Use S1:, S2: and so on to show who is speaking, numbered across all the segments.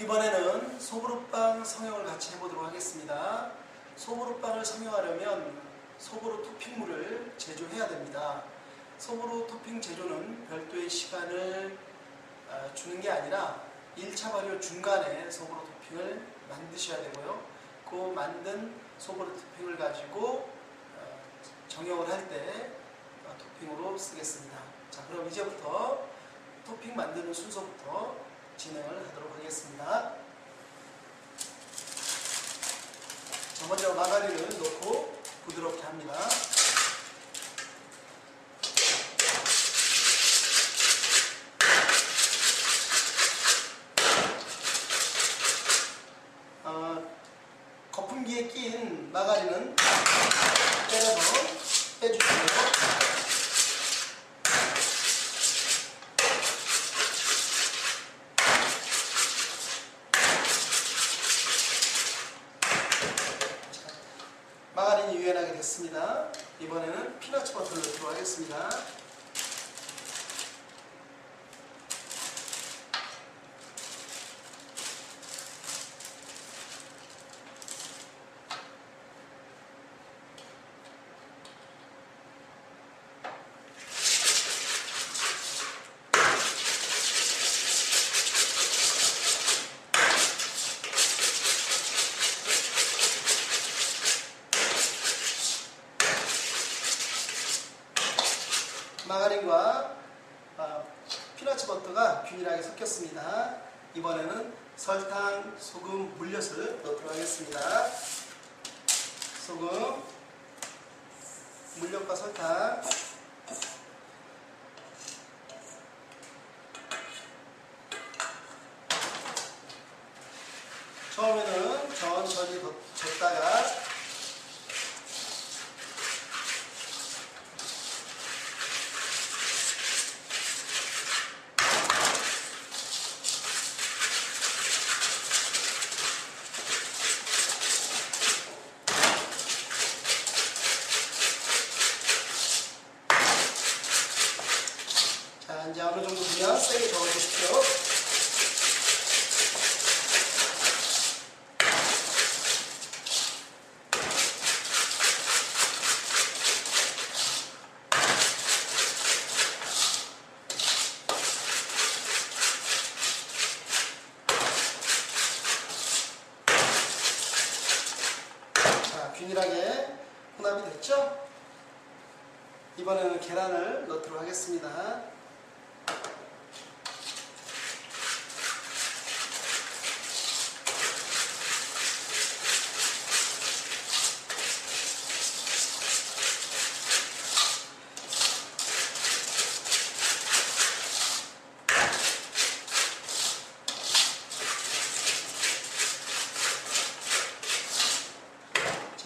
S1: 이번에는 소보루빵 성형을 같이 해보도록 하겠습니다. 소보루빵을 성형하려면 소보루 토핑물을 제조해야 됩니다. 소보루 토핑 제조는 별도의 시간을 아, 주는 게 아니라 1차 발효 중간에 소보루 토핑을 만드셔야 되고요. 그 만든 소보루 토핑을 가지고 어, 정형을 할때 어, 토핑으로 쓰겠습니다. 자, 그럼 이제부터 토핑 만드는 순서부터 진행을 하도록 하겠습니다. 자, 먼저 마가린을 넣고 부드럽게 합니다. 어, 거품기에 낀 마가린은 때려서 빼주시고요. 자, 마가린이 유연하게 됐습니다. 이번에는 피너츠 버터를 넣도록 하겠습니다. 마가린과 아, 피너츠 버터가 균일하게 섞였습니다. 이번에는 설탕, 소금, 물엿을 넣도록 하겠습니다. 소금, 물엿과 설탕, 처음에는 천천히 더- 젓다가 자, 이제 어느 정도 되면 세게 저어주십시오. 자, 균일하게 혼합이 됐죠? 이번에는 계란을 넣도록 하겠습니다.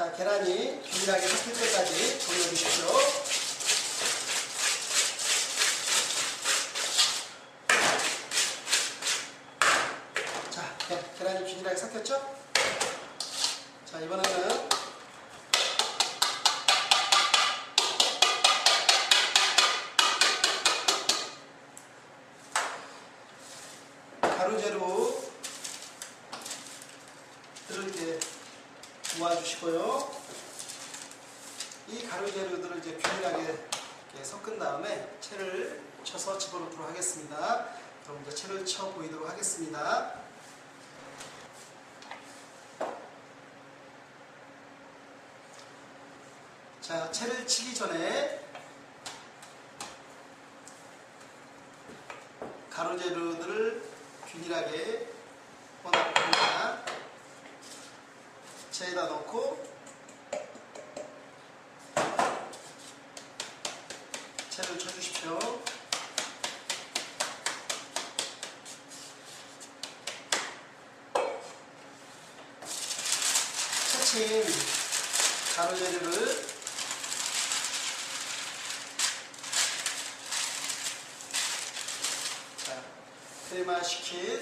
S1: 자, 계란이 균일하게 섞일 때까지 돌려주십시오. 자, 네, 계란이 균일하게 섞였죠? 자, 이번에는 가루재료들을 이렇게 모아주시고요. 이 가루재료들을 이제 균일하게 섞은 다음에 채를 쳐서 집어넣도록 하겠습니다. 그럼 이제 채를 쳐 보이도록 하겠습니다. 자, 채를 치기 전에 가루재료들을 균일하게 혼합합니다. 채에다 넣고 채를 쳐주십시오. 채친 가루재료를 자, 크레마시킨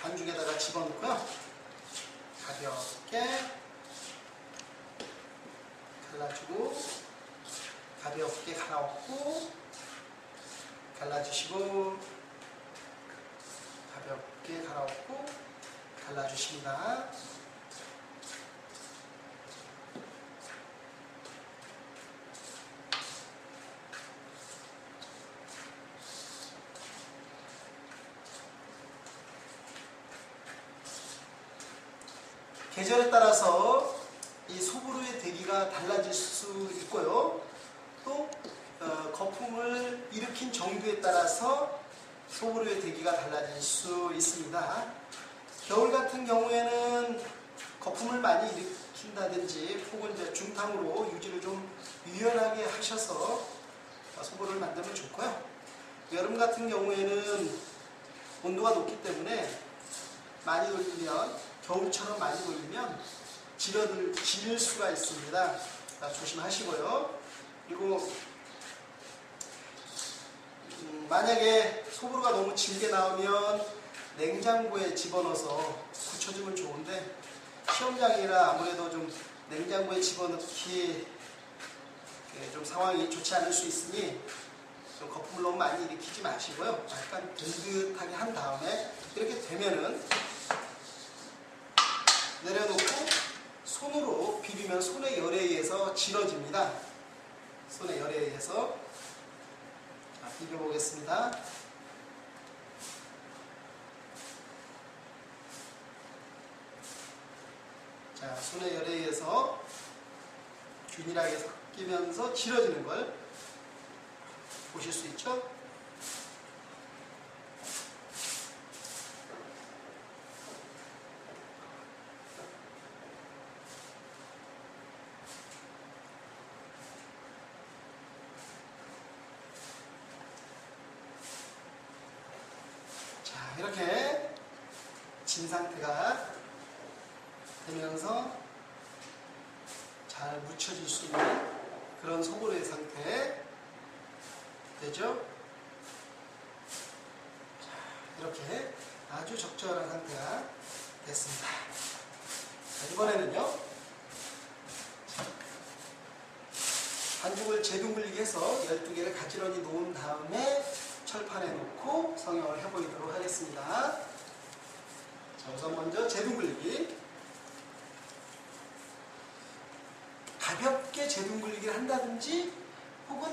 S1: 반죽에다가 집어넣고요. 가볍게 갈라주고 가볍게 갈아엎고 갈라주시고 얇게 갈아엎고 갈라주십니다. 계절에 따라서 이 소보루의 대기가 달라질 수 있고요. 또 어, 거품을 일으킨 정도에 따라서 소보루의 대기가 달라질 수 있습니다. 겨울 같은 경우에는 거품을 많이 일으킨다든지 혹은 이제 중탕으로 유지를 좀 유연하게 하셔서 소보루를 만들면 좋고요. 여름 같은 경우에는 온도가 높기 때문에 많이 돌리면 겨울처럼 많이 돌리면 질어들 질 수가 있습니다. 자, 조심하시고요. 그리고 음, 만약에 소보루가 너무 질게 나오면 냉장고에 집어넣어서 굳혀주면 좋은데 시험장이라 아무래도 좀 냉장고에 집어넣기 예, 좀 상황이 좋지 않을 수 있으니 좀 거품을 너무 많이 일으키지 마시고요. 약간 든든하게 한 다음에 이렇게 되면은 내려놓고 손으로 비비면 손의 열에 의해서 질어집니다. 손의 열에 의해서 자, 비벼보겠습니다. 자, 손의 열에 의해서 균일하게 섞이면서 질어지는 걸 보실 수 있죠? 자, 이렇게 진 상태가 되면서 잘 묻혀질 수 있는 그런 소보루의 상태 되죠? 자, 이렇게 아주 적절한 상태가 됐습니다. 자, 이번에는요. 반죽을 재둥글리게 해서 12개를 가지런히 놓은 다음에 철판에 놓고 성형을 해보도록 하겠습니다. 자, 우선 먼저 재둥글리기. 가볍게 재둥글리기를 한다든지 혹은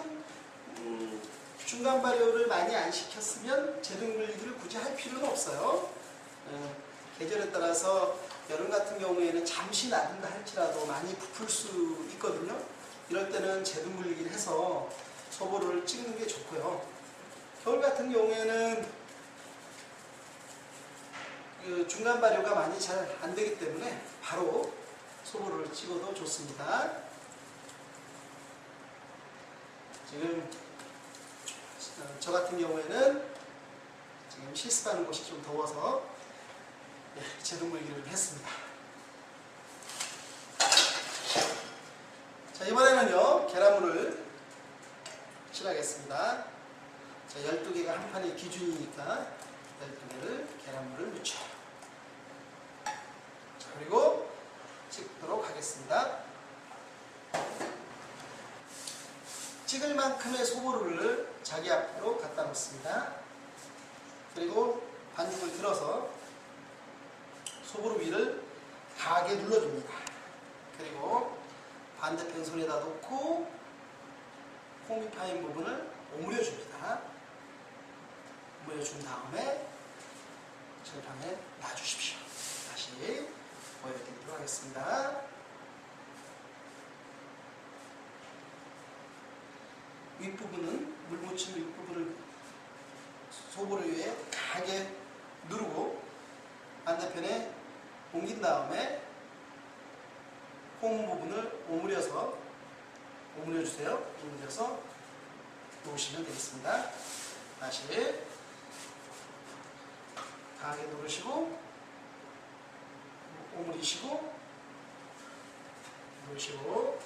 S1: 음, 중간 발효를 많이 안 시켰으면 재둥글리기를 굳이 할 필요는 없어요. 어, 계절에 따라서 여름 같은 경우에는 잠시 놔둔다 할지라도 많이 부풀 수 있거든요. 이럴 때는 재둥글리기를 해서 소보루를 찍는 게 좋고요. 겨울 같은 경우에는 그 중간 발효가 많이 잘 안 되기 때문에 바로 소보루를 찍어도 좋습니다. 지금 저 같은 경우에는 지금 실습하는 곳이 좀 더워서 예, 제동물기를 했습니다. 자 이번에는요 계란물을 칠하겠습니다. 자 12개가 한 판이 기준이니까 12개를 계란물을 묻혀요. 자 그리고 찍도록 하겠습니다. 찍을 만큼의 소보루를 자기 앞으로 갖다 놓습니다. 그리고 반죽을 들어서 소보루 위를 강하게 눌러줍니다. 그리고 반대편 손에다 놓고 콩이 파인 부분을 오므려줍니다. 오므려준 다음에 철판에 놔주십시오. 다시 보여드리도록 하겠습니다. 윗부분은 물 묻힌 윗부분을 소보루 위에 강하게 누르고 반대편에 옮긴 다음에 홈 부분을 오므려서 오므려 주세요. 오므려서 놓으시면 되겠습니다. 다시 강하게 누르시고 오므리시고 누르시고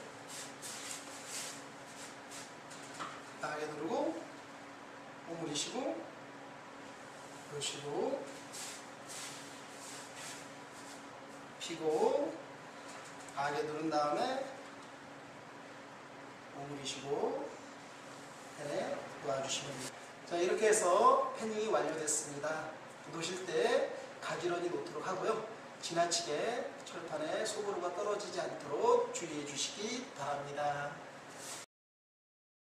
S1: 강하게 누르고 오므리시고 누르시고 피고 강하게 누른 다음에 오므리시고 팬에 놓아주시면 됩니다. 자 이렇게 해서 패닝이 완료됐습니다. 놓으실 때 가지런히 놓도록 하고요. 지나치게 철판에 소보루가 떨어지지 않도록 주의해 주시기 바랍니다.